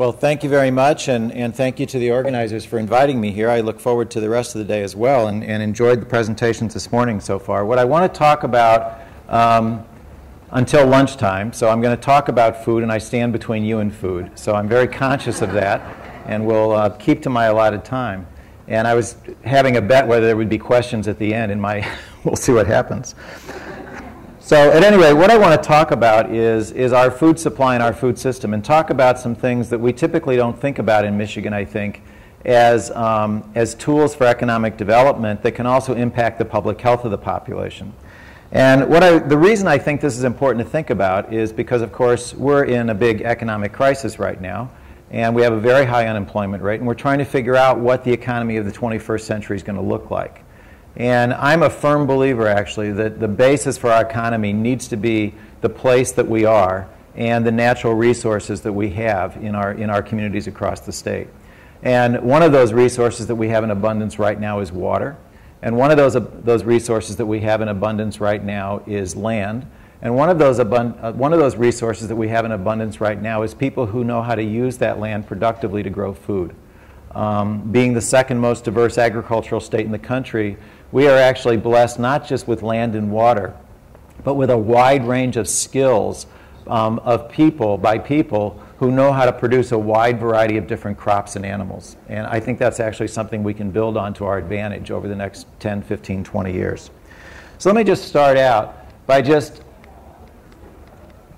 Well, thank you very much, and, and thank you to the organizers for inviting me here. I look forward to the rest of the day as well and, and enjoyed the presentations this morning so far. What I want to talk about um, until lunchtime, so I'm going to talk about food, and I stand between you and food. So I'm very conscious of that, and will uh, keep to my allotted time. And I was having a bet whether there would be questions at the end, and my we'll see what happens. So, at any rate, what I want to talk about is, is our food supply and our food system, and talk about some things that we typically don't think about in Michigan, I think, as, um, as tools for economic development that can also impact the public health of the population. And what I, the reason I think this is important to think about is because, of course, we're in a big economic crisis right now, and we have a very high unemployment rate, and we're trying to figure out what the economy of the 21st century is going to look like. And I'm a firm believer, actually, that the basis for our economy needs to be the place that we are and the natural resources that we have in our, in our communities across the state. And one of those resources that we have in abundance right now is water. And one of those, uh, those resources that we have in abundance right now is land. And one of, those abund- uh, one of those resources that we have in abundance right now is people who know how to use that land productively to grow food. Um, being the second most diverse agricultural state in the country, we are actually blessed not just with land and water, but with a wide range of skills um, of people, by people, who know how to produce a wide variety of different crops and animals. And I think that's actually something we can build on to our advantage over the next 10, 15, 20 years. So let me just start out by just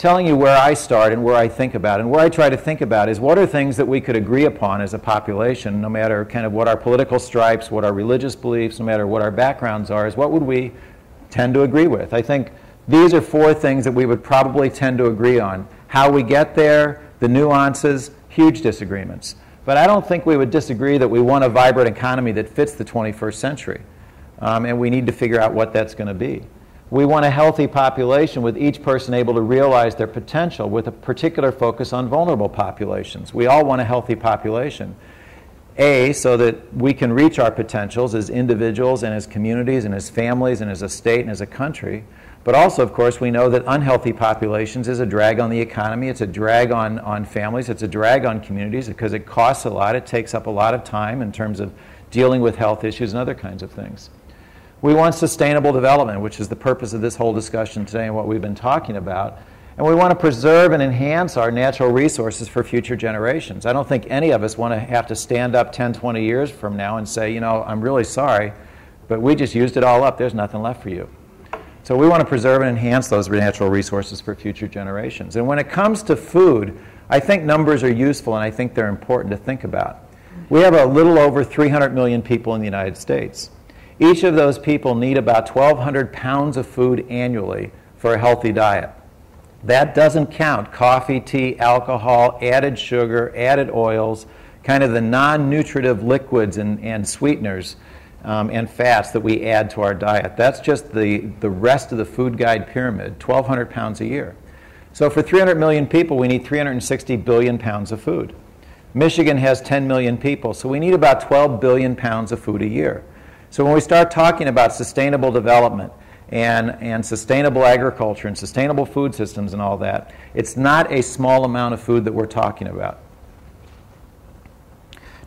telling you where I start and where I think about. And where I try to think about is what are things that we could agree upon as a population, no matter kind of what our political stripes, what our religious beliefs, no matter what our backgrounds are, is what would we tend to agree with? I think these are four things that we would probably tend to agree on. How we get there, the nuances, huge disagreements. But I don't think we would disagree that we want a vibrant economy that fits the 21st century. Um, and we need to figure out what that's going to be. We want a healthy population with each person able to realize their potential with a particular focus on vulnerable populations. We all want a healthy population. A, so that we can reach our potentials as individuals and as communities and as families and as a state and as a country. But also, of course, we know that unhealthy populations is a drag on the economy, it's a drag on, on families, it's a drag on communities because it costs a lot, it takes up a lot of time in terms of dealing with health issues and other kinds of things. We want sustainable development, which is the purpose of this whole discussion today and what we've been talking about. And we want to preserve and enhance our natural resources for future generations. I don't think any of us want to have to stand up 10, 20 years from now and say, you know, I'm really sorry, but we just used it all up. There's nothing left for you. So we want to preserve and enhance those natural resources for future generations. And when it comes to food, I think numbers are useful and I think they're important to think about. We have a little over 300 million people in the United States. Each of those people need about 1,200 pounds of food annually for a healthy diet. That doesn't count coffee, tea, alcohol, added sugar, added oils, kind of the non nutritive liquids and, and sweeteners um, and fats that we add to our diet. That's just the, the rest of the food guide pyramid 1,200 pounds a year. So for 300 million people, we need 360 billion pounds of food. Michigan has 10 million people, so we need about 12 billion pounds of food a year. So when we start talking about sustainable development and, and sustainable agriculture and sustainable food systems and all that, it's not a small amount of food that we're talking about.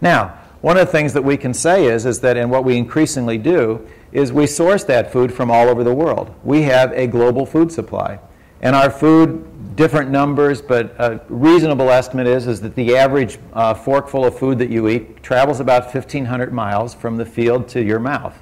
Now, one of the things that we can say is, is that, and what we increasingly do, is we source that food from all over the world. We have a global food supply. And our food different numbers, but a reasonable estimate is, is that the average uh, forkful of food that you eat travels about 1,500 miles from the field to your mouth.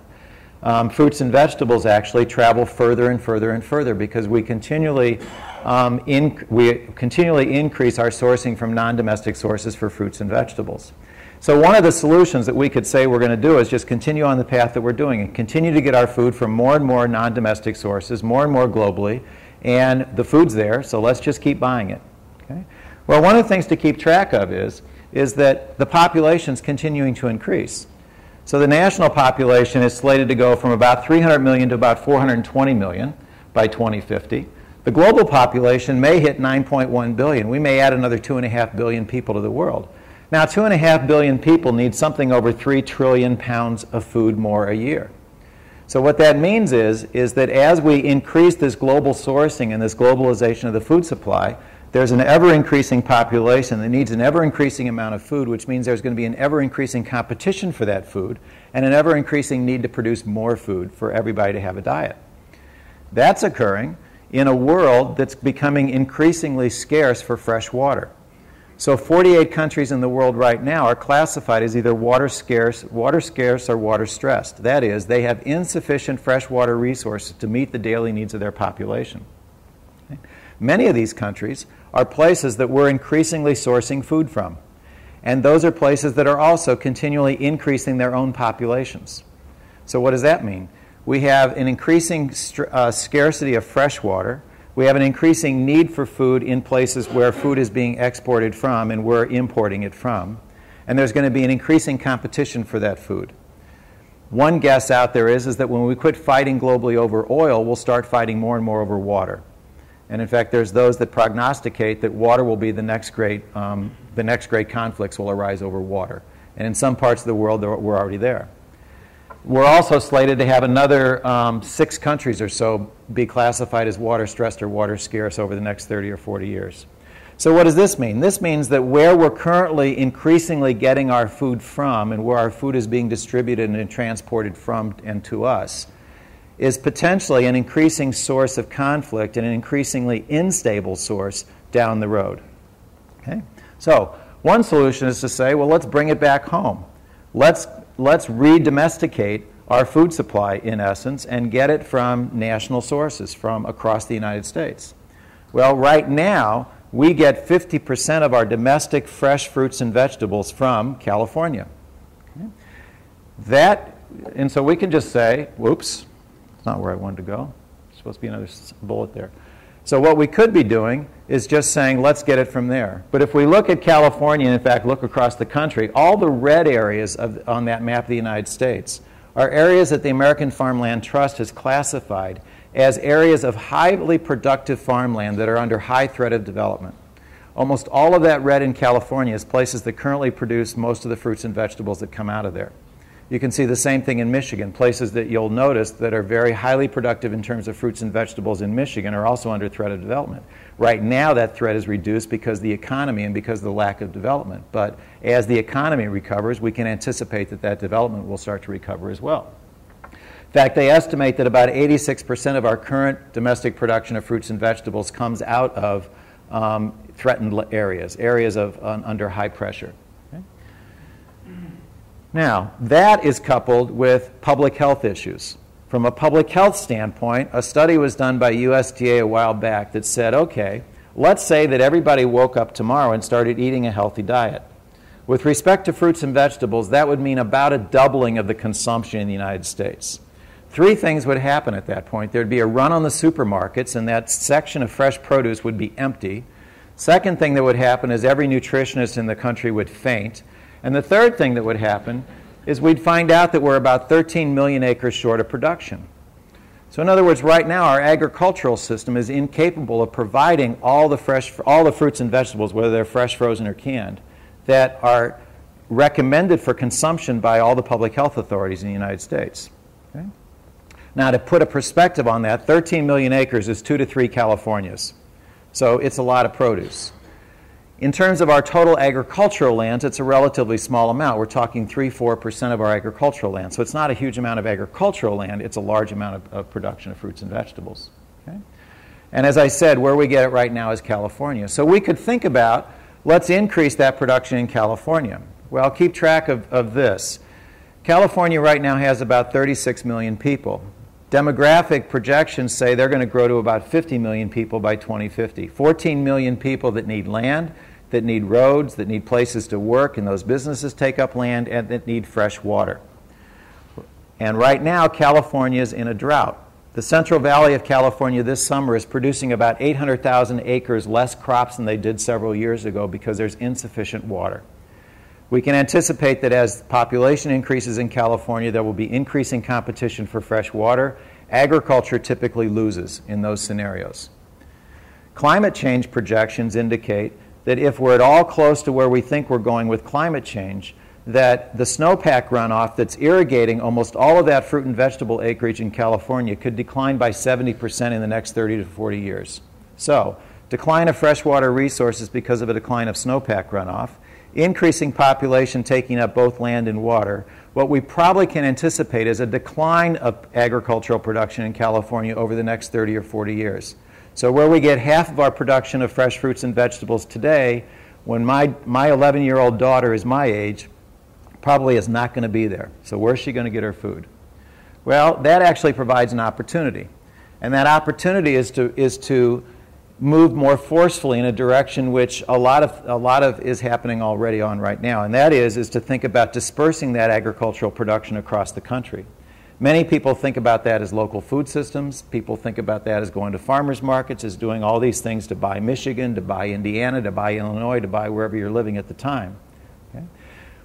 Um, fruits and vegetables actually travel further and further and further because we continually, um, in, we continually increase our sourcing from non-domestic sources for fruits and vegetables. So one of the solutions that we could say we're going to do is just continue on the path that we're doing and continue to get our food from more and more non-domestic sources, more and more globally, and the food's there, so let's just keep buying it. Okay? Well, one of the things to keep track of is, is that the population is continuing to increase. So the national population is slated to go from about 300 million to about 420 million by 2050. The global population may hit 9.1 billion. We may add another 2.5 billion people to the world. Now, 2.5 billion people need something over 3 trillion pounds of food more a year. So what that means is, is that as we increase this global sourcing and this globalization of the food supply, there's an ever increasing population that needs an ever increasing amount of food, which means there's going to be an ever increasing competition for that food and an ever increasing need to produce more food for everybody to have a diet. That's occurring in a world that's becoming increasingly scarce for fresh water. So 48 countries in the world right now are classified as either water scarce, water scarce or water stressed. That is, they have insufficient freshwater resources to meet the daily needs of their population. Okay? Many of these countries are places that we're increasingly sourcing food from. And those are places that are also continually increasing their own populations. So what does that mean? We have an increasing uh, scarcity of fresh water. We have an increasing need for food in places where food is being exported from and we're importing it from. And there's going to be an increasing competition for that food. One guess out there is, is that when we quit fighting globally over oil, we'll start fighting more and more over water. And in fact, there's those that prognosticate that water will be the next great, um, the next great conflicts will arise over water. And in some parts of the world, we're already there. We're also slated to have another um, six countries or so be classified as water stressed or water scarce over the next 30 or 40 years. So, what does this mean? This means that where we're currently increasingly getting our food from and where our food is being distributed and transported from and to us is potentially an increasing source of conflict and an increasingly unstable source down the road. Okay? So, one solution is to say, well, let's bring it back home. Let's let's re-domesticate our food supply, in essence, and get it from national sources from across the United States. Well, right now, we get 50% of our domestic fresh fruits and vegetables from California. Okay. That, and so we can just say, whoops, it's not where I wanted to go. There's supposed to be another bullet there. So what we could be doing is just saying, let's get it from there. But if we look at California, and in fact look across the country, all the red areas of, on that map of the United States are areas that the American Farmland Trust has classified as areas of highly productive farmland that are under high threat of development. Almost all of that red in California is places that currently produce most of the fruits and vegetables that come out of there. You can see the same thing in Michigan. Places that you'll notice that are very highly productive in terms of fruits and vegetables in Michigan are also under threat of development. Right now, that threat is reduced because the economy and because of the lack of development. But as the economy recovers, we can anticipate that that development will start to recover as well. In fact, they estimate that about 86% of our current domestic production of fruits and vegetables comes out of um, threatened areas, areas of, under high pressure. Now, that is coupled with public health issues. From a public health standpoint, a study was done by USDA a while back that said, okay, let's say that everybody woke up tomorrow and started eating a healthy diet. With respect to fruits and vegetables, that would mean about a doubling of the consumption in the United States. Three things would happen at that point. There'd be a run on the supermarkets, and that section of fresh produce would be empty. Second thing that would happen is every nutritionist in the country would faint. And the third thing that would happen is we'd find out that we're about 13 million acres short of production. So in other words, right now our agricultural system is incapable of providing all the fresh all the fruits and vegetables, whether they're fresh, frozen, or canned, that are recommended for consumption by all the public health authorities in the United States. Okay? Now, to put a perspective on that, 13 million acres is two to three Californias. So it's a lot of produce. In terms of our total agricultural lands, it's a relatively small amount. We're talking 3 4% of our agricultural land. So it's not a huge amount of agricultural land, it's a large amount of, of production of fruits and vegetables. Okay? And as I said, where we get it right now is California. So we could think about let's increase that production in California. Well, keep track of, of this. California right now has about 36 million people. Demographic projections say they're going to grow to about 50 million people by 2050. 14 million people that need land, that need roads, that need places to work, and those businesses take up land, and that need fresh water. And right now, California is in a drought. The Central Valley of California this summer is producing about 800,000 acres less crops than they did several years ago because there's insufficient water. We can anticipate that as population increases in California, there will be increasing competition for fresh water. Agriculture typically loses in those scenarios. Climate change projections indicate that if we're at all close to where we think we're going with climate change, that the snowpack runoff that's irrigating almost all of that fruit and vegetable acreage in California could decline by 70% in the next 30 to 40 years. So, decline of freshwater resources because of a decline of snowpack runoff, increasing population taking up both land and water, what we probably can anticipate is a decline of agricultural production in California over the next 30 or 40 years. So, where we get half of our production of fresh fruits and vegetables today, when my, my 11 year old daughter is my age, probably is not going to be there. So, where's she going to get her food? Well, that actually provides an opportunity. And that opportunity is to, is to move more forcefully in a direction which a lot of a lot of is happening already on right now and that is is to think about dispersing that agricultural production across the country many people think about that as local food systems. People think about that as going to farmers markets as doing all these things to buy michigan to buy indiana to buy illinois to buy wherever you're living at the time okay?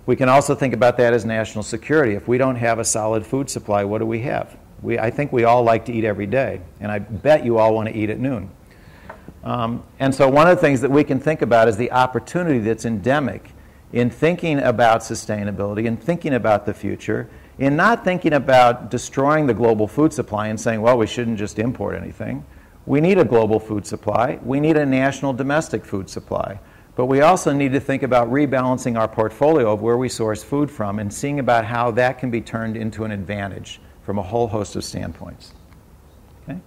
we can also think about that as national security. If we don't have a solid food supply what do we have? We, i think we all like to eat every day and i bet you all want to eat at noon. Um, and so, one of the things that we can think about is the opportunity that's endemic in thinking about sustainability and thinking about the future, in not thinking about destroying the global food supply and saying, well, we shouldn't just import anything. We need a global food supply, we need a national domestic food supply. But we also need to think about rebalancing our portfolio of where we source food from and seeing about how that can be turned into an advantage from a whole host of standpoints. Okay?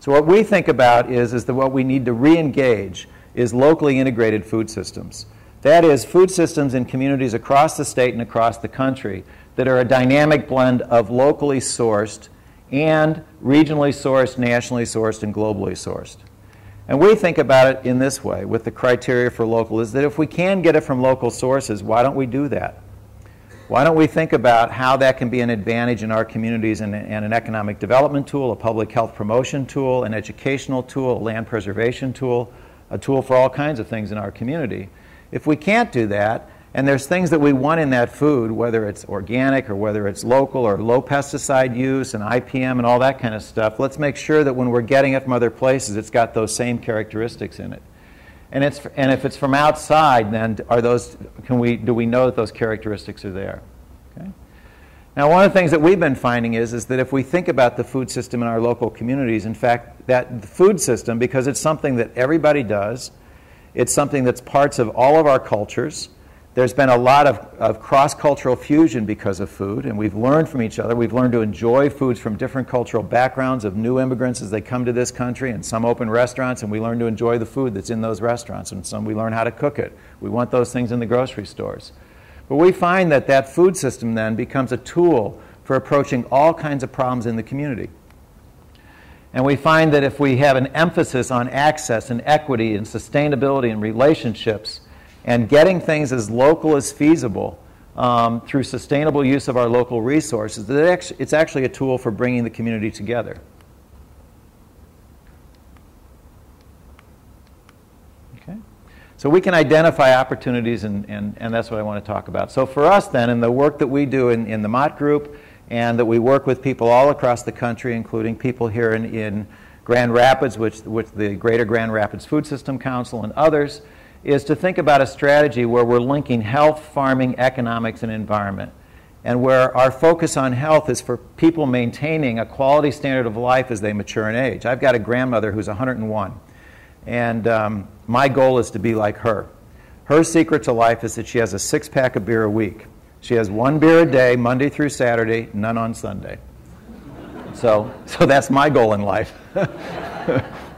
So what we think about is, is that what we need to re-engage is locally integrated food systems. That is, food systems in communities across the state and across the country that are a dynamic blend of locally sourced and regionally sourced, nationally sourced, and globally sourced. And we think about it in this way with the criteria for local is that if we can get it from local sources, why don't we do that? Why don't we think about how that can be an advantage in our communities and, and, an economic development tool, a public health promotion tool, an educational tool, a land preservation tool, a tool for all kinds of things in our community? If we can't do that, and there's things that we want in that food, whether it's organic or whether it's local or low pesticide use and IPM and all that kind of stuff, let's make sure that when we're getting it from other places, it's got those same characteristics in it. And, it's, and if it's from outside, then are those, can we, do we know that those characteristics are there? Okay? Now, one of the things that we've been finding is, is that if we think about the food system in our local communities, in fact, that the food system, because it's something that everybody does, it's something that's parts of all of our cultures, there's been a lot of, of cross cultural fusion because of food, and we've learned from each other. We've learned to enjoy foods from different cultural backgrounds of new immigrants as they come to this country, and some open restaurants, and we learn to enjoy the food that's in those restaurants, and some we learn how to cook it. We want those things in the grocery stores. But we find that that food system then becomes a tool for approaching all kinds of problems in the community. And we find that if we have an emphasis on access and equity and sustainability and relationships, and getting things as local as feasible um, through sustainable use of our local resources, it's actually a tool for bringing the community together. Okay? So we can identify opportunities, and, and, and that's what I want to talk about. So for us, then, in the work that we do in, in the Mott Group, and that we work with people all across the country, including people here in, in Grand Rapids, which, which the Greater Grand Rapids Food System Council, and others, is to think about a strategy where we're linking health, farming, economics, and environment. And where our focus on health is for people maintaining a quality standard of life as they mature in age. I've got a grandmother who's 101, and um, my goal is to be like her. Her secret to life is that she has a six pack of beer a week. She has one beer a day, Monday through Saturday, none on Sunday. So, so that's my goal in life.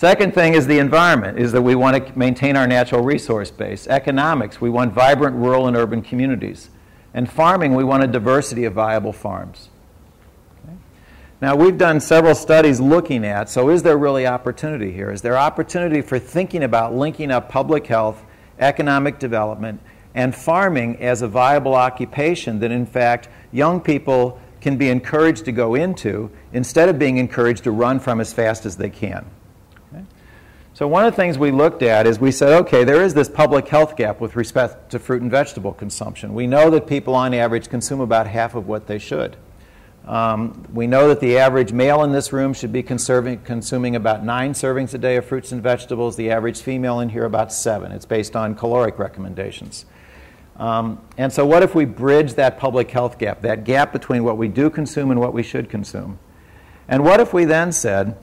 Second thing is the environment, is that we want to maintain our natural resource base. Economics, we want vibrant rural and urban communities. And farming, we want a diversity of viable farms. Okay? Now, we've done several studies looking at so, is there really opportunity here? Is there opportunity for thinking about linking up public health, economic development, and farming as a viable occupation that, in fact, young people can be encouraged to go into instead of being encouraged to run from as fast as they can? So, one of the things we looked at is we said, okay, there is this public health gap with respect to fruit and vegetable consumption. We know that people on average consume about half of what they should. Um, we know that the average male in this room should be consuming about nine servings a day of fruits and vegetables, the average female in here about seven. It's based on caloric recommendations. Um, and so, what if we bridge that public health gap, that gap between what we do consume and what we should consume? And what if we then said,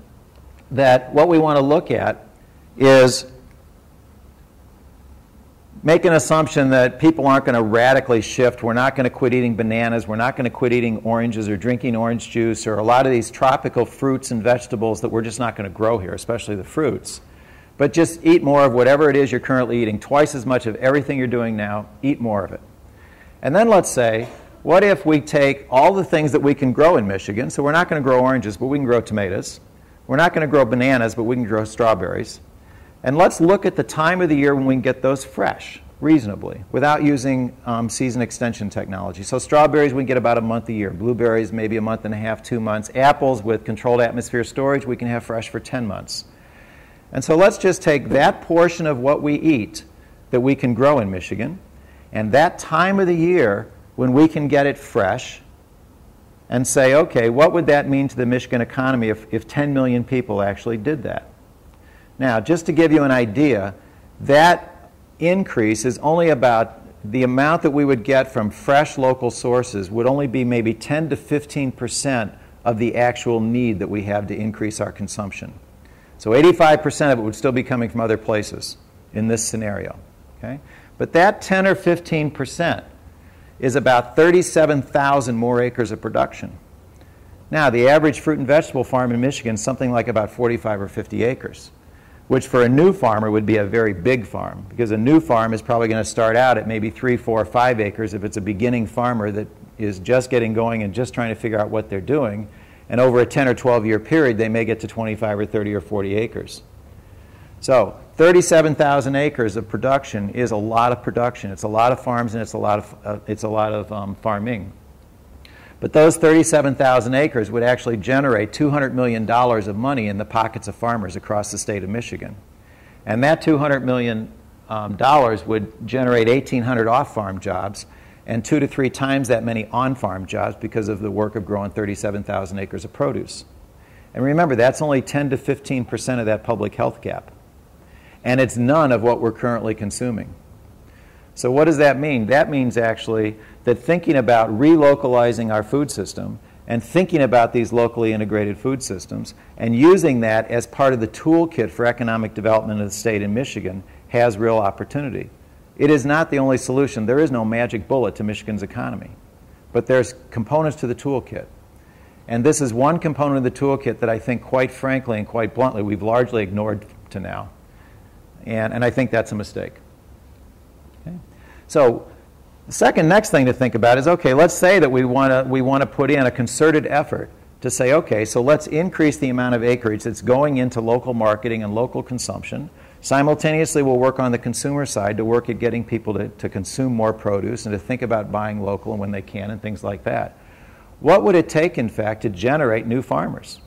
that what we want to look at is make an assumption that people aren't going to radically shift. We're not going to quit eating bananas. We're not going to quit eating oranges or drinking orange juice or a lot of these tropical fruits and vegetables that we're just not going to grow here, especially the fruits. But just eat more of whatever it is you're currently eating, twice as much of everything you're doing now, eat more of it. And then let's say, what if we take all the things that we can grow in Michigan? So we're not going to grow oranges, but we can grow tomatoes. We're not going to grow bananas, but we can grow strawberries. And let's look at the time of the year when we can get those fresh, reasonably, without using um, season extension technology. So, strawberries we can get about a month a year, blueberries maybe a month and a half, two months. Apples with controlled atmosphere storage we can have fresh for 10 months. And so, let's just take that portion of what we eat that we can grow in Michigan and that time of the year when we can get it fresh and say, okay, what would that mean to the Michigan economy if, if 10 million people actually did that? Now, just to give you an idea, that increase is only about the amount that we would get from fresh local sources would only be maybe 10 to 15 percent of the actual need that we have to increase our consumption. So 85 percent of it would still be coming from other places in this scenario. Okay? But that 10 or 15 percent is about 37,000 more acres of production. Now, the average fruit and vegetable farm in Michigan is something like about 45 or 50 acres which for a new farmer would be a very big farm because a new farm is probably going to start out at maybe three, four, five acres if it's a beginning farmer that is just getting going and just trying to figure out what they're doing. And over a 10 or 12 year period, they may get to 25 or 30 or 40 acres. So, 37,000 acres of production is a lot of production. It's a lot of farms and it's a lot of, uh, it's a lot of um, farming. But those 37,000 acres would actually generate $200 million of money in the pockets of farmers across the state of Michigan. And that $200 million um, would generate 1,800 off farm jobs and two to three times that many on farm jobs because of the work of growing 37,000 acres of produce. And remember, that's only 10 to 15 percent of that public health gap. And it's none of what we're currently consuming. So, what does that mean? That means actually that thinking about relocalizing our food system and thinking about these locally integrated food systems and using that as part of the toolkit for economic development of the state in Michigan has real opportunity. It is not the only solution. There is no magic bullet to Michigan's economy. But there's components to the toolkit. And this is one component of the toolkit that I think, quite frankly and quite bluntly, we've largely ignored to now. And, and I think that's a mistake. Okay? So, the second next thing to think about is okay, let's say that we want to we want to put in a concerted effort to say, okay, so let's increase the amount of acreage that's going into local marketing and local consumption. Simultaneously, we'll work on the consumer side to work at getting people to, to consume more produce and to think about buying local when they can and things like that. What would it take, in fact, to generate new farmers?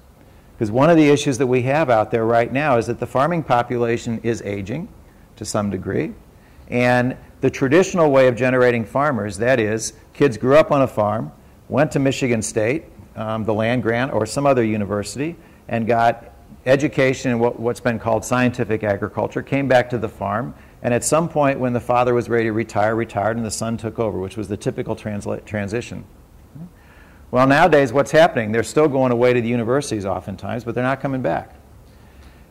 Because one of the issues that we have out there right now is that the farming population is aging to some degree, and the traditional way of generating farmers, that is, kids grew up on a farm, went to Michigan State, um, the land grant, or some other university, and got education in what, what's been called scientific agriculture, came back to the farm, and at some point when the father was ready to retire, retired, and the son took over, which was the typical transla- transition. Well, nowadays, what's happening? They're still going away to the universities oftentimes, but they're not coming back.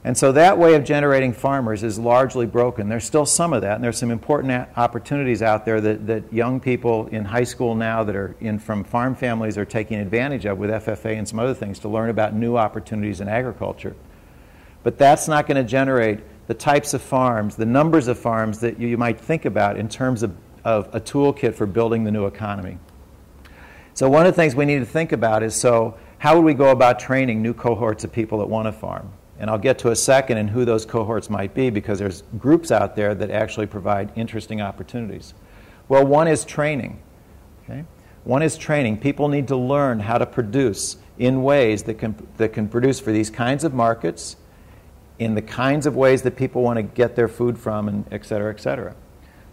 And so that way of generating farmers is largely broken. There's still some of that, and there's some important opportunities out there that, that young people in high school now that are in from farm families are taking advantage of with FFA and some other things to learn about new opportunities in agriculture. But that's not going to generate the types of farms, the numbers of farms that you, you might think about in terms of, of a toolkit for building the new economy. So one of the things we need to think about is so how would we go about training new cohorts of people that want to farm? And I'll get to a second in who those cohorts might be because there's groups out there that actually provide interesting opportunities. Well, one is training. Okay? One is training. People need to learn how to produce in ways that can, that can produce for these kinds of markets, in the kinds of ways that people want to get their food from, and et cetera, et cetera.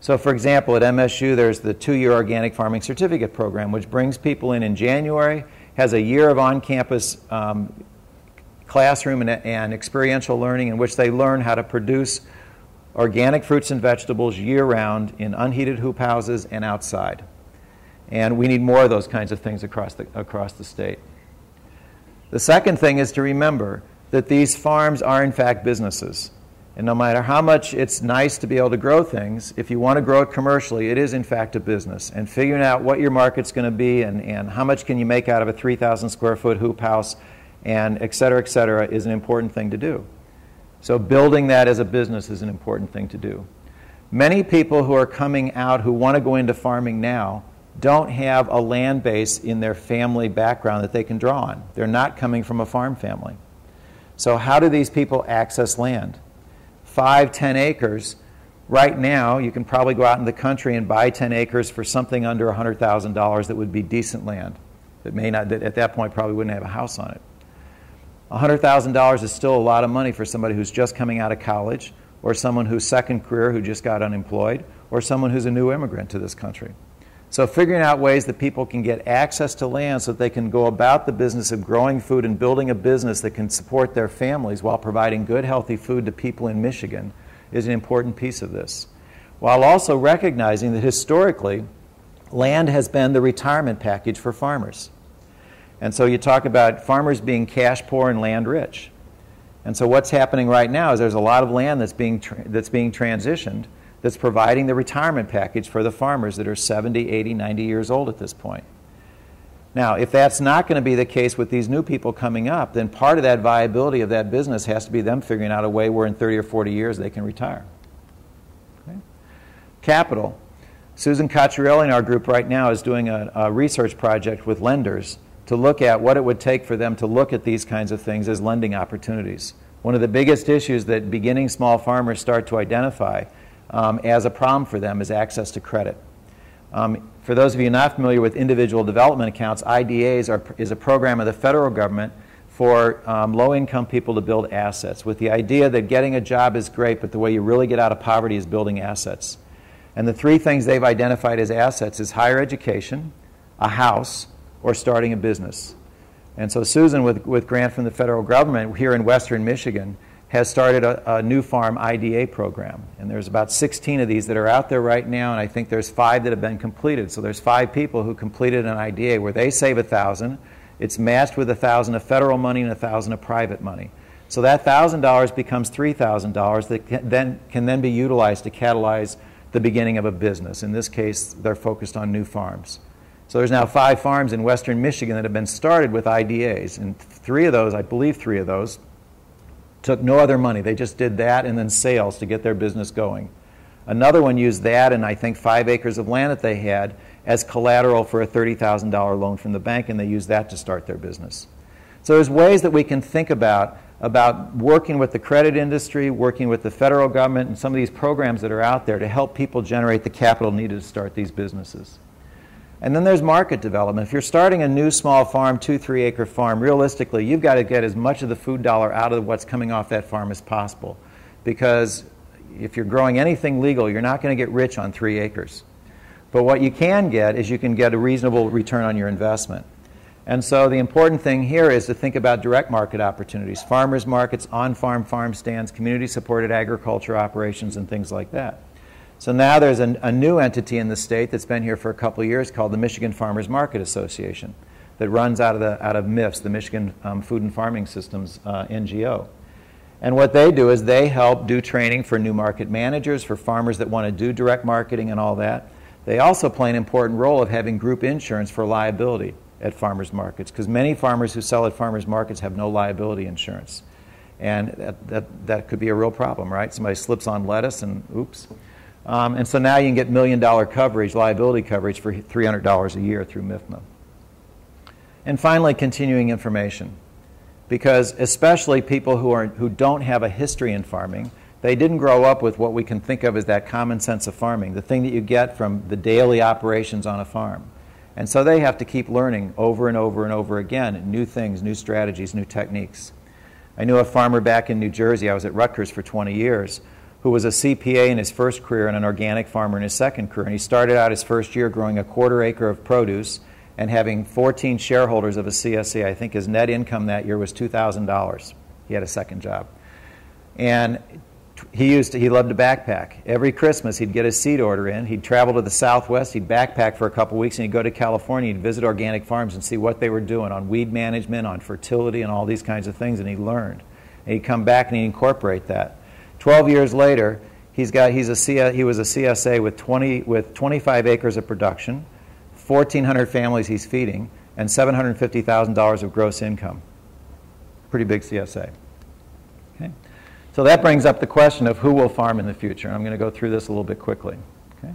So, for example, at MSU, there's the two year organic farming certificate program, which brings people in in January, has a year of on campus um, classroom and, and experiential learning in which they learn how to produce organic fruits and vegetables year round in unheated hoop houses and outside. And we need more of those kinds of things across the, across the state. The second thing is to remember that these farms are, in fact, businesses. And no matter how much it's nice to be able to grow things, if you want to grow it commercially, it is in fact a business. And figuring out what your market's going to be and, and how much can you make out of a 3,000 square foot hoop house and et cetera, et cetera, is an important thing to do. So building that as a business is an important thing to do. Many people who are coming out who want to go into farming now don't have a land base in their family background that they can draw on. They're not coming from a farm family. So how do these people access land? five, ten acres, right now you can probably go out in the country and buy 10 acres for something under $100,000 that would be decent land. That may not, that at that point probably wouldn't have a house on it. $100,000 is still a lot of money for somebody who's just coming out of college, or someone whose second career who just got unemployed, or someone who's a new immigrant to this country. So, figuring out ways that people can get access to land so that they can go about the business of growing food and building a business that can support their families while providing good, healthy food to people in Michigan is an important piece of this. While also recognizing that historically, land has been the retirement package for farmers. And so you talk about farmers being cash poor and land rich. And so what's happening right now is there's a lot of land that's being, tra- that's being transitioned that's providing the retirement package for the farmers that are 70, 80, 90 years old at this point. Now, if that's not going to be the case with these new people coming up, then part of that viability of that business has to be them figuring out a way where in 30 or 40 years they can retire. Capital. Susan Cocciarelli in our group right now is doing a, a research project with lenders to look at what it would take for them to look at these kinds of things as lending opportunities. One of the biggest issues that beginning small farmers start to identify um, as a problem for them is access to credit. Um, for those of you not familiar with individual development accounts, IDAs are, is a program of the federal government for um, low income people to build assets with the idea that getting a job is great, but the way you really get out of poverty is building assets. And the three things they've identified as assets is higher education, a house, or starting a business. And so Susan, with, with grant from the federal government here in western Michigan, has started a, a, new farm IDA program. And there's about 16 of these that are out there right now, and I think there's five that have been completed. So there's five people who completed an IDA where they save a thousand. It's matched with a thousand of federal money and a thousand of private money. So that thousand dollars becomes three thousand dollars that can then can then be utilized to catalyze the beginning of a business. In this case, they're focused on new farms. So there's now five farms in western Michigan that have been started with IDAs, and three of those, I believe three of those, took no other money. They just did that and then sales to get their business going. Another one used that and I think five acres of land that they had as collateral for a $30,000 loan from the bank, and they used that to start their business. So there's ways that we can think about about working with the credit industry, working with the federal government, and some of these programs that are out there to help people generate the capital needed to start these businesses. And then there's market development. If you're starting a new small farm, two, three acre farm, realistically, you've got to get as much of the food dollar out of what's coming off that farm as possible. Because if you're growing anything legal, you're not going to get rich on three acres. But what you can get is you can get a reasonable return on your investment. And so the important thing here is to think about direct market opportunities, farmers markets, on farm farm stands, community supported agriculture operations, and things like that. So now there's a, a new entity in the state that's been here for a couple years called the Michigan Farmers Market Association that runs out of, the, out of MIFFS, the Michigan um, Food and Farming Systems uh, NGO. And what they do is they help do training for new market managers, for farmers that want to do direct marketing and all that. They also play an important role of having group insurance for liability at farmers markets because many farmers who sell at farmers markets have no liability insurance. And that, that, that could be a real problem, right? Somebody slips on lettuce and oops. Um, and so now you can get million dollar coverage, liability coverage for $300 a year through MIFMA. And finally, continuing information. Because especially people who, are, who don't have a history in farming, they didn't grow up with what we can think of as that common sense of farming, the thing that you get from the daily operations on a farm. And so they have to keep learning over and over and over again new things, new strategies, new techniques. I knew a farmer back in New Jersey, I was at Rutgers for 20 years, who was a CPA in his first career and an organic farmer in his second career. And he started out his first year growing a quarter acre of produce and having 14 shareholders of a CSC. I think his net income that year was $2,000. He had a second job. And he used to, he loved to backpack. Every Christmas he'd get a seed order in. He'd travel to the Southwest. He'd backpack for a couple weeks, and he'd go to California. He'd visit organic farms and see what they were doing on weed management, on fertility, and all these kinds of things. And he learned. And he'd come back and he'd incorporate that. 12 years later, he's got, he's a C, he was a CSA with, 20, with 25 acres of production, 1,400 families he's feeding, and $750,000 of gross income. Pretty big CSA. Okay? So that brings up the question of who will farm in the future. I'm going to go through this a little bit quickly. Okay?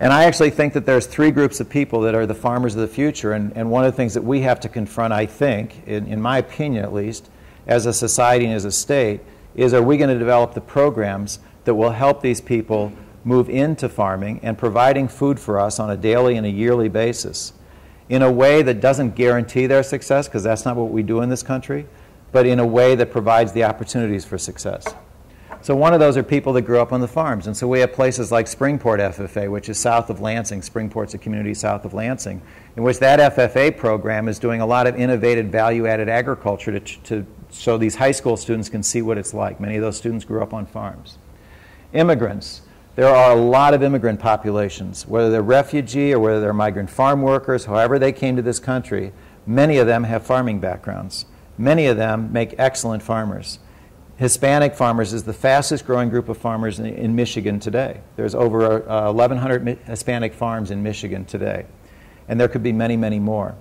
And I actually think that there's three groups of people that are the farmers of the future. And, and one of the things that we have to confront, I think, in, in my opinion at least, as a society and as a state, is are we going to develop the programs that will help these people move into farming and providing food for us on a daily and a yearly basis in a way that doesn't guarantee their success, because that's not what we do in this country, but in a way that provides the opportunities for success. So one of those are people that grew up on the farms. And so we have places like Springport FFA, which is south of Lansing. Springport's a community south of Lansing, in which that FFA program is doing a lot of innovative value-added agriculture to, to so these high school students can see what it's like. Many of those students grew up on farms. Immigrants. There are a lot of immigrant populations, whether they're refugee or whether they're migrant farm workers, however they came to this country, many of them have farming backgrounds. Many of them make excellent farmers. Hispanic farmers is the fastest growing group of farmers in, in Michigan today. There's over uh, 1,100 Hispanic farms in Michigan today, and there could be many, many more.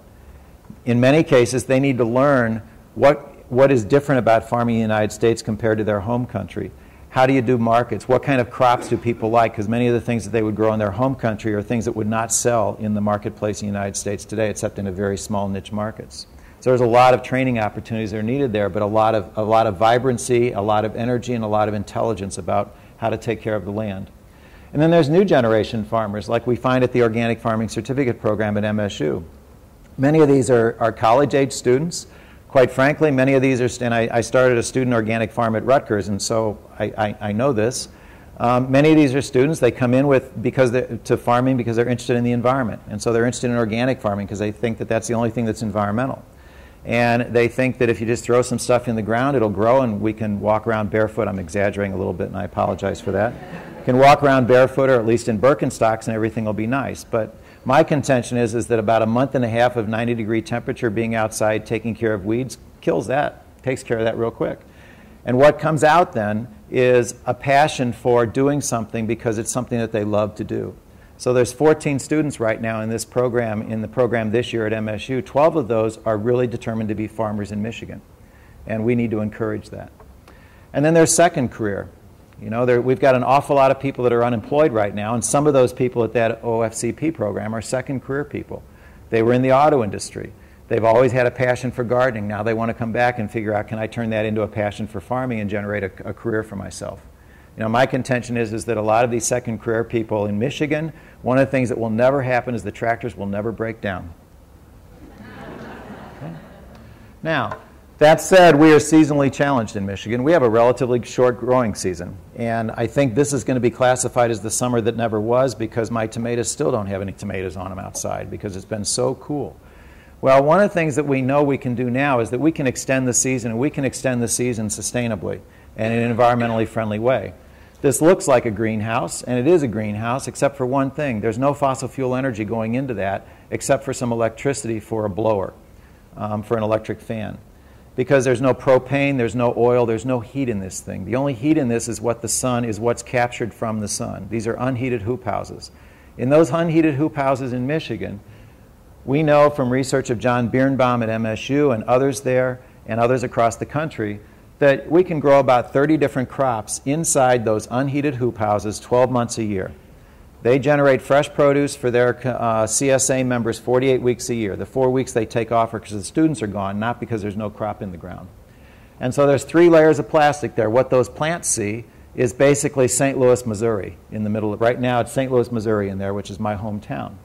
In many cases, they need to learn what, what is different about farming in the United States compared to their home country. How do you do markets? What kind of crops do people like? Because many of the things that they would grow in their home country are things that would not sell in the marketplace in the United States today, except in a very small niche markets. So there's a lot of training opportunities that are needed there, but a lot of, a lot of vibrancy, a lot of energy, and a lot of intelligence about how to take care of the land. And then there's new generation farmers, like we find at the Organic Farming Certificate Program at MSU. Many of these are, are college age students. Quite frankly, many of these are, and I, I started a student organic farm at Rutgers, and so I, I, I know this. Um, many of these are students, they come in with because to farming because they're interested in the environment. And so they're interested in organic farming because they think that that's the only thing that's environmental. And they think that if you just throw some stuff in the ground, it'll grow and we can walk around barefoot. I'm exaggerating a little bit and I apologize for that. can walk around barefoot or at least in Birkenstocks and everything will be nice. But my contention is, is that about a month and a half of 90 degree temperature being outside taking care of weeds kills that, takes care of that real quick. And what comes out then is a passion for doing something because it's something that they love to do. So there's 14 students right now in this program, in the program this year at MSU. 12 of those are really determined to be farmers in Michigan. And we need to encourage that. And then there's second career. You know, there, we've got an awful lot of people that are unemployed right now, and some of those people at that OFCP program are second career people. They were in the auto industry. They've always had a passion for gardening. Now they want to come back and figure out can I turn that into a passion for farming and generate a, a career for myself. You know, my contention is, is that a lot of these second career people in Michigan, one of the things that will never happen is the tractors will never break down. Okay? Now, that said, we are seasonally challenged in Michigan. We have a relatively short growing season. And I think this is going to be classified as the summer that never was because my tomatoes still don't have any tomatoes on them outside because it's been so cool. Well, one of the things that we know we can do now is that we can extend the season, and we can extend the season sustainably and in an environmentally friendly way. This looks like a greenhouse, and it is a greenhouse, except for one thing. There's no fossil fuel energy going into that, except for some electricity for a blower, um, for an electric fan. Because there's no propane, there's no oil, there's no heat in this thing. The only heat in this is what the sun is what's captured from the sun. These are unheated hoop houses. In those unheated hoop houses in Michigan, we know from research of John Biernbaum at MSU and others there and others across the country that we can grow about 30 different crops inside those unheated hoop houses 12 months a year. They generate fresh produce for their uh, CSA members 48 weeks a year. The four weeks they take off are because the students are gone, not because there's no crop in the ground. And so there's three layers of plastic there. What those plants see is basically St. Louis, Missouri, in the middle of, right now it's St. Louis, Missouri in there, which is my hometown.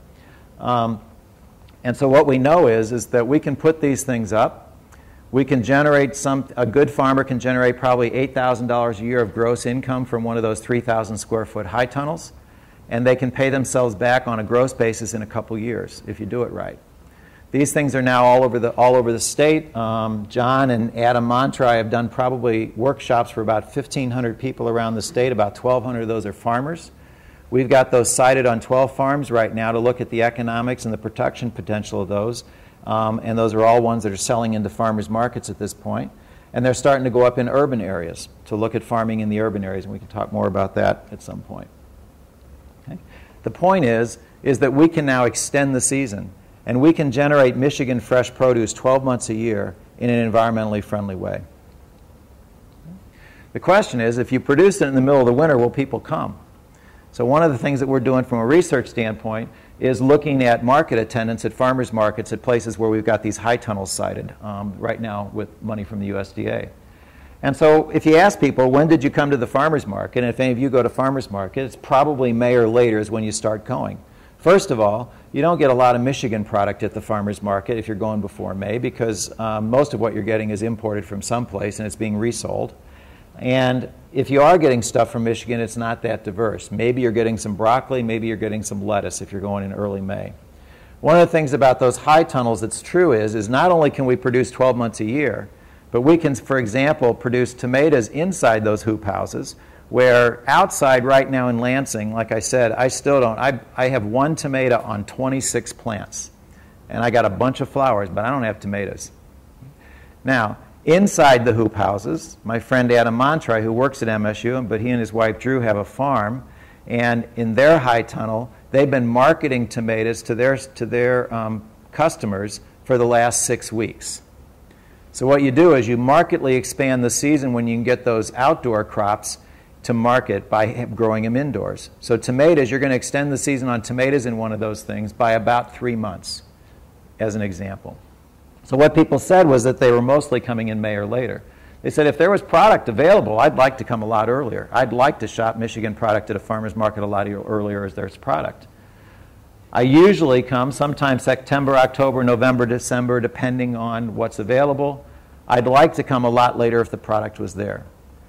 Um, and so what we know is, is that we can put these things up we can generate some, a good farmer can generate probably $8,000 a year of gross income from one of those 3,000 square foot high tunnels, and they can pay themselves back on a gross basis in a couple years if you do it right. These things are now all over the, all over the state. Um, John and Adam Montri have done probably workshops for about 1,500 people around the state. About 1,200 of those are farmers. We've got those sited on 12 farms right now to look at the economics and the production potential of those. Um, and those are all ones that are selling into farmers markets at this point. and they're starting to go up in urban areas to look at farming in the urban areas, and we can talk more about that at some point. Okay? The point is, is that we can now extend the season, and we can generate Michigan fresh produce 12 months a year in an environmentally friendly way. The question is, if you produce it in the middle of the winter, will people come? So one of the things that we're doing from a research standpoint is looking at market attendance at farmers markets at places where we've got these high tunnels sited um, right now with money from the USDA. And so if you ask people, when did you come to the farmers market? And if any of you go to farmers market, it's probably May or later is when you start going. First of all, you don't get a lot of Michigan product at the farmers market if you're going before May because um, most of what you're getting is imported from someplace and it's being resold. And if you are getting stuff from Michigan, it's not that diverse. Maybe you're getting some broccoli, maybe you're getting some lettuce if you're going in early May. One of the things about those high tunnels that's true is, is not only can we produce 12 months a year, but we can, for example, produce tomatoes inside those hoop houses, where outside right now in Lansing, like I said, I still don't, I, I have one tomato on 26 plants. And I got a bunch of flowers, but I don't have tomatoes. Now, Inside the hoop houses, my friend Adam Montri, who works at MSU, but he and his wife Dru have a farm, and in their high tunnel, they've been marketing tomatoes to their, to their um, customers for the last six weeks. So, what you do is you markedly expand the season when you can get those outdoor crops to market by growing them indoors. So, tomatoes, you're going to extend the season on tomatoes in one of those things by about three months, as an example. So what people said was that they were mostly coming in May or later. They said if there was product available, I'd like to come a lot earlier. I'd like to shop Michigan product at a farmer's market a lot earlier as there's product. I usually come sometime September, October, November, December, depending on what's available. I'd like to come a lot later if the product was there.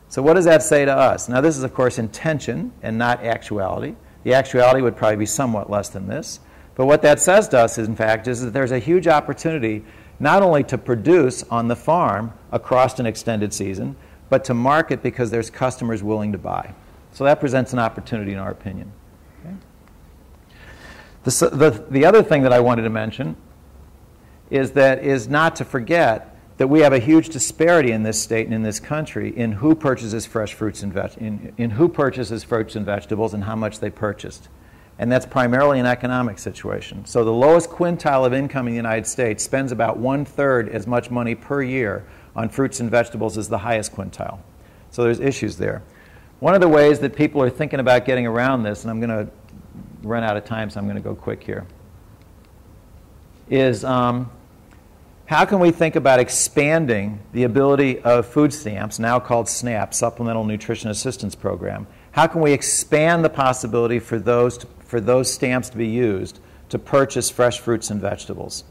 So, what does that say to us? Now, this is, of course, intention and not actuality. The actuality would probably be somewhat less than this. But what that says to us, in fact, is that there's a huge opportunity not only to produce on the farm across an extended season, but to market because there's customers willing to buy. So that presents an opportunity, in our opinion. The, the, the other thing that I wanted to mention is that is not to forget that we have a huge disparity in this state and in this country in who purchases fresh fruits and veg- in, in who purchases fruits and vegetables and how much they purchased and that's primarily an economic situation. So the lowest quintile of income in the United States spends about one third as much money per year on fruits and vegetables as the highest quintile. So there's issues there. One of the ways that people are thinking about getting around this, and I'm going to run out of time, so I'm going to go quick here, is um, how can we think about expanding the ability of food stamps, now called SNAP, Supplemental Nutrition Assistance Program? How can we expand the possibility for those to for those stamps to be used to purchase fresh fruits and vegetables.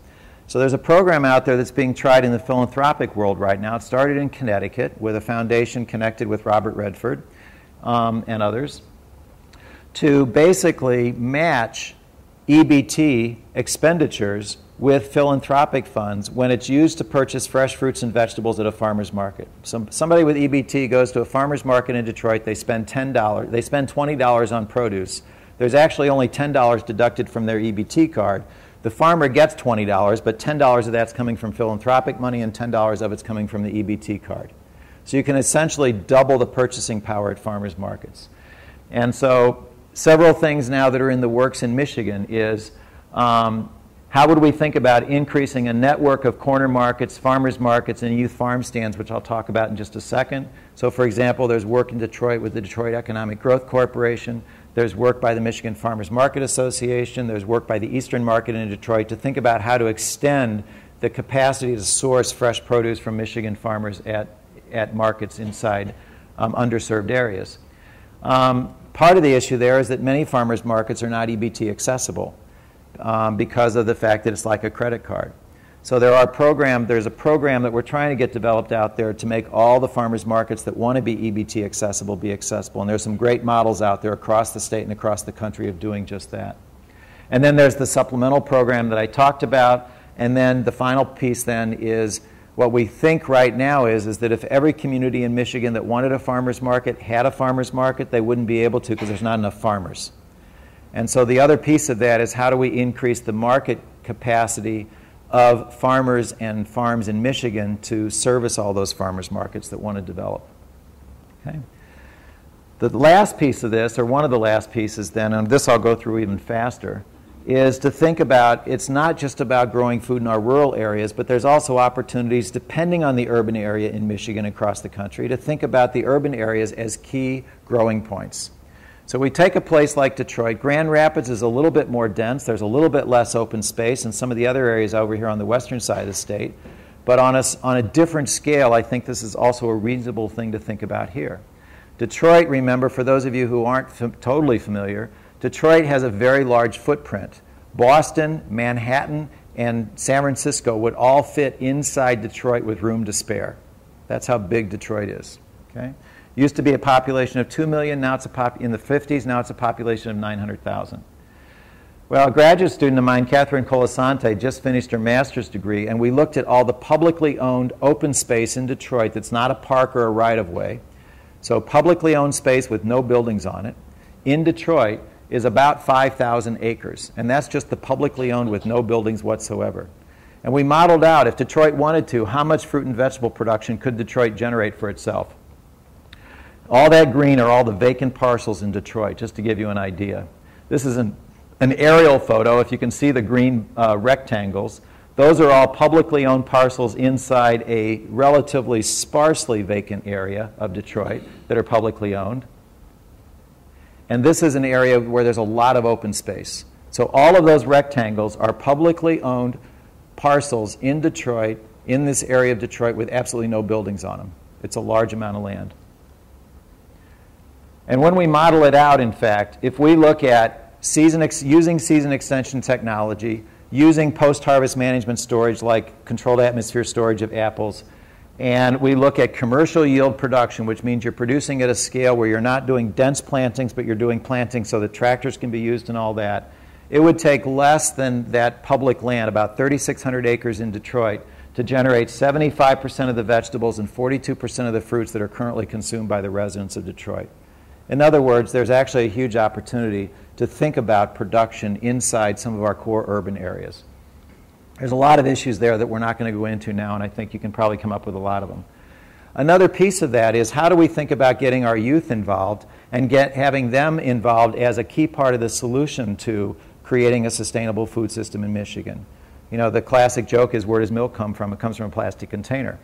So there's a program out there that's being tried in the philanthropic world right now. It started in Connecticut with a foundation connected with Robert Redford um, and others to basically match EBT expenditures with philanthropic funds when it's used to purchase fresh fruits and vegetables at a farmer's market. So somebody with EBT goes to a farmer's market in Detroit, they spend $10, they spend $20 on produce there's actually only $10 deducted from their EBT card. The farmer gets $20, but $10 of that's coming from philanthropic money and $10 of it's coming from the EBT card. So you can essentially double the purchasing power at farmers markets. And so several things now that are in the works in Michigan is um, how would we think about increasing a network of corner markets, farmers markets, and youth farm stands, which I'll talk about in just a second. So, for example, there's work in Detroit with the Detroit Economic Growth Corporation. There's work by the Michigan Farmers Market Association. There's work by the Eastern Market in Detroit to think about how to extend the capacity to source fresh produce from Michigan farmers at, at markets inside um, underserved areas. Um, part of the issue there is that many farmers markets are not EBT accessible um, because of the fact that it's like a credit card. So there are program, there's a program that we're trying to get developed out there to make all the farmers markets that want to be EBT accessible be accessible. And there's some great models out there across the state and across the country of doing just that. And then there's the supplemental program that I talked about. And then the final piece then is what we think right now is, is that if every community in Michigan that wanted a farmer's market had a farmer's market, they wouldn't be able to because there's not enough farmers. And so the other piece of that is how do we increase the market capacity of farmers and farms in Michigan to service all those farmers markets that want to develop. Okay? The last piece of this, or one of the last pieces then, and this I'll go through even faster, is to think about it's not just about growing food in our rural areas, but there's also opportunities, depending on the urban area in Michigan across the country, to think about the urban areas as key growing points. So we take a place like Detroit. Grand Rapids is a little bit more dense. There's a little bit less open space, and some of the other areas over here on the western side of the state. But on a, on a different scale, I think this is also a reasonable thing to think about here. Detroit, remember, for those of you who aren't f- totally familiar, Detroit has a very large footprint. Boston, Manhattan, and San Francisco would all fit inside Detroit with room to spare. That's how big Detroit is. Okay? Used to be a population of 2 million, now it's a pop- in the 50s, now it's a population of 900,000. Well, a graduate student of mine, Kathryn Colasanti, just finished her master's degree, and we looked at all the publicly owned open space in Detroit that's not a park or a right of way. So, publicly owned space with no buildings on it in Detroit is about 5,000 acres, and that's just the publicly owned with no buildings whatsoever. And we modeled out if Detroit wanted to, how much fruit and vegetable production could Detroit generate for itself? All that green are all the vacant parcels in Detroit, just to give you an idea. This is an, an aerial photo. If you can see the green uh, rectangles, those are all publicly owned parcels inside a relatively sparsely vacant area of Detroit that are publicly owned. And this is an area where there's a lot of open space. So all of those rectangles are publicly owned parcels in Detroit, in this area of Detroit, with absolutely no buildings on them. It's a large amount of land. And when we model it out, in fact, if we look at season using season extension technology, using post harvest management storage like controlled atmosphere storage of apples, and we look at commercial yield production, which means you're producing at a scale where you're not doing dense plantings, but you're doing plantings so that tractors can be used and all that. It would take less than that public land, about 3,600 acres in Detroit, to generate 75% of the vegetables and 42% of the fruits that are currently consumed by the residents of Detroit. In other words, there's actually a huge opportunity to think about production inside some of our core urban areas. There's a lot of issues there that we're not going to go into now, and I think you can probably come up with a lot of them. Another piece of that is how do we think about getting our youth involved and get, having them involved as a key part of the solution to creating a sustainable food system in Michigan? You know, the classic joke is where does milk come from? It comes from a plastic container.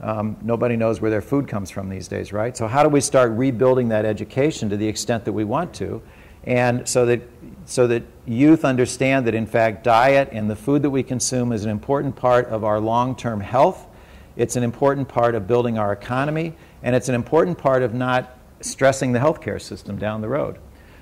Um, nobody knows where their food comes from these days, right? So, how do we start rebuilding that education to the extent that we want to? And so that so that youth understand that, in fact, diet and the food that we consume is an important part of our long term health. It's an important part of building our economy, and it's an important part of not stressing the healthcare system down the road.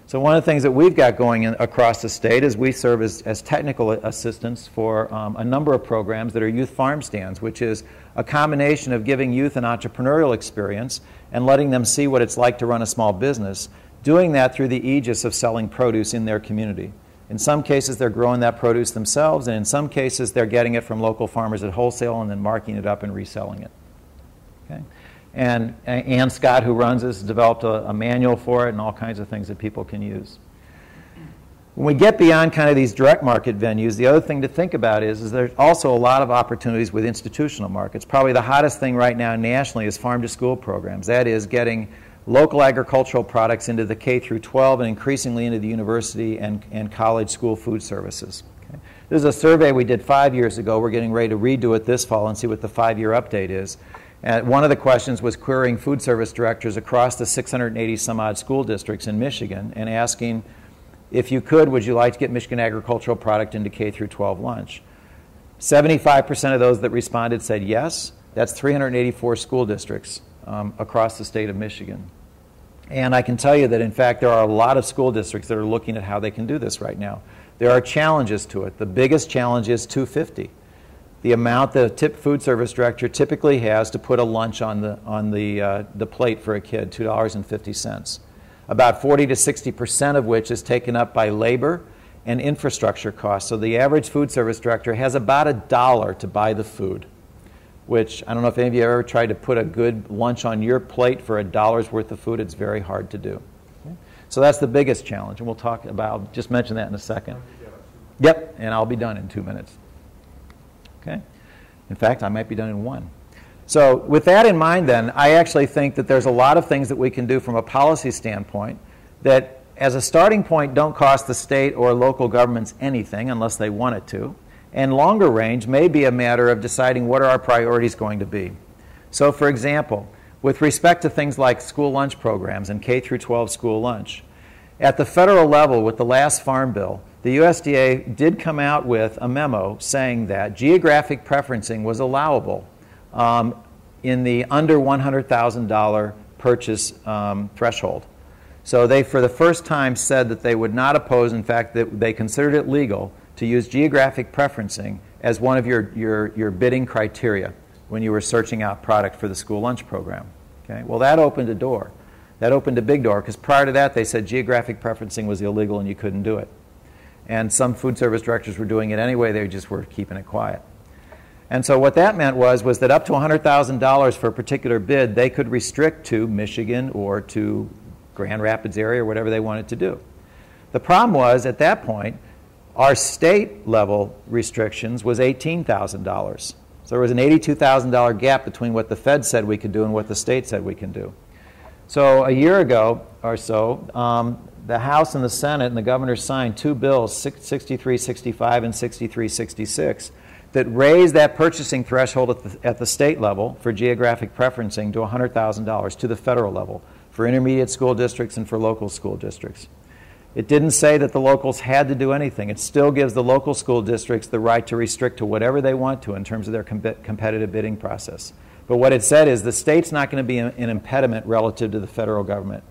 So, one of the things that we've got going in, across the state is we serve as, as technical assistants for um, a number of programs that are youth farm stands, which is a combination of giving youth an entrepreneurial experience and letting them see what it's like to run a small business doing that through the aegis of selling produce in their community. In some cases, they're growing that produce themselves, and in some cases, they're getting it from local farmers at wholesale and then marking it up and reselling it. Okay? And Ann Scott, who runs this, developed a, a manual for it and all kinds of things that people can use. When we get beyond kind of these direct market venues, the other thing to think about is, is there's also a lot of opportunities with institutional markets. Probably the hottest thing right now nationally is farm to school programs. That is getting local agricultural products into the K through 12 and increasingly into the university and, and college school food services. Okay. This is a survey we did five years ago. We're getting ready to redo it this fall and see what the five year update is. And one of the questions was querying food service directors across the 680 some odd school districts in Michigan and asking, if you could, would you like to get Michigan agricultural product into K through 12 lunch? 75% of those that responded said yes. That's 384 school districts um, across the state of Michigan. And I can tell you that, in fact, there are a lot of school districts that are looking at how they can do this right now. There are challenges to it. The biggest challenge is 250 the amount the tip food service director typically has to put a lunch on the, on the, uh, the plate for a kid, $2.50. About 40 to 60 percent of which is taken up by labor and infrastructure costs. So the average food service director has about a dollar to buy the food which I don't know if any of you have ever tried to put a good lunch on your plate for a dollar's worth of food. It's very hard to do. Okay? So that's the biggest challenge, and we'll talk about, just mention that in a second. Yep, and I'll be done in two minutes. Okay? In fact, I might be done in one. So, with that in mind, then, I actually think that there's a lot of things that we can do from a policy standpoint that, as a starting point, don't cost the state or local governments anything unless they want it to. And longer range may be a matter of deciding what are our priorities going to be. So, for example, with respect to things like school lunch programs and K through 12 school lunch, at the federal level, with the last Farm Bill, the USDA did come out with a memo saying that geographic preferencing was allowable um, in the under $100,000 purchase um, threshold. So they, for the first time, said that they would not oppose, in fact, that they considered it legal to use geographic preferencing as one of your, your, your bidding criteria when you were searching out product for the school lunch program. Okay? Well, that opened a door. That opened a big door because prior to that, they said geographic preferencing was illegal and you couldn't do it. And some food service directors were doing it anyway, they just were keeping it quiet. And so what that meant was, was that up to $100,000 for a particular bid, they could restrict to Michigan or to Grand Rapids area or whatever they wanted to do. The problem was, at that point, our state level restrictions was $18,000. So there was an $82,000 gap between what the Fed said we could do and what the state said we can do. So a year ago or so, um, the House and the Senate and the governor signed two bills, 6365 and 6366, that raised that purchasing threshold at the, at the state level for geographic preferencing to $100,000 to the federal level for intermediate school districts and for local school districts. It didn't say that the locals had to do anything. It still gives the local school districts the right to restrict to whatever they want to in terms of their com- competitive bidding process. But what it said is the state's not going to be an impediment relative to the federal government.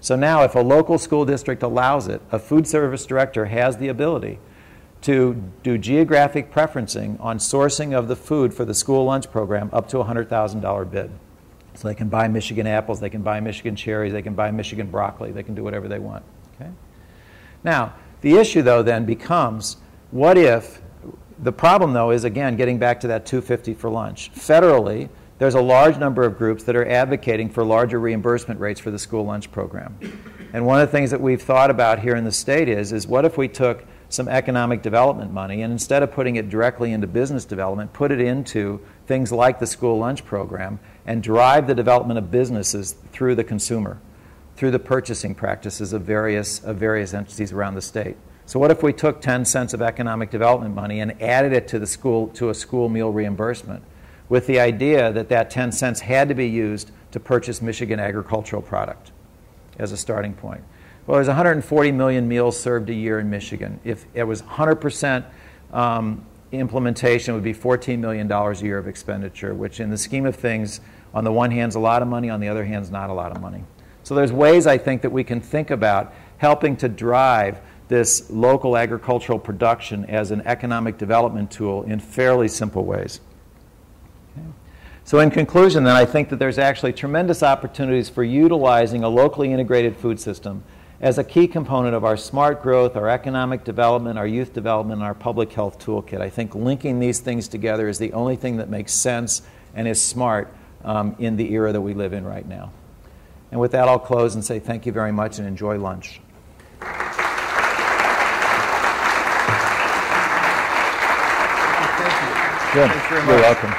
So now, if a local school district allows it, a food service director has the ability to do geographic preferencing on sourcing of the food for the school lunch program up to a $100,000 bid. So they can buy Michigan apples, they can buy Michigan cherries, they can buy Michigan broccoli, they can do whatever they want. Okay? Now, the issue though then becomes what if the problem though is again getting back to that 250 for lunch. Federally, there's a large number of groups that are advocating for larger reimbursement rates for the school lunch program. And one of the things that we've thought about here in the state is is what if we took some economic development money and instead of putting it directly into business development, put it into things like the school lunch program and drive the development of businesses through the consumer through the purchasing practices of various, of various entities around the state. So what if we took 10 cents of economic development money and added it to the school to a school meal reimbursement with the idea that that 10 cents had to be used to purchase Michigan agricultural product as a starting point. Well, there's 140 million meals served a year in Michigan. If it was 100% um, implementation, would be $14 million a year of expenditure, which in the scheme of things, on the one hand is a lot of money, on the other hand is not a lot of money. So there's ways I think that we can think about helping to drive this local agricultural production as an economic development tool in fairly simple ways. So, in conclusion, then, I think that there's actually tremendous opportunities for utilizing a locally integrated food system as a key component of our smart growth, our economic development, our youth development, and our public health toolkit. I think linking these things together is the only thing that makes sense and is smart um, in the era that we live in right now. And with that, I'll close and say thank you very much and enjoy lunch. Good. You're welcome.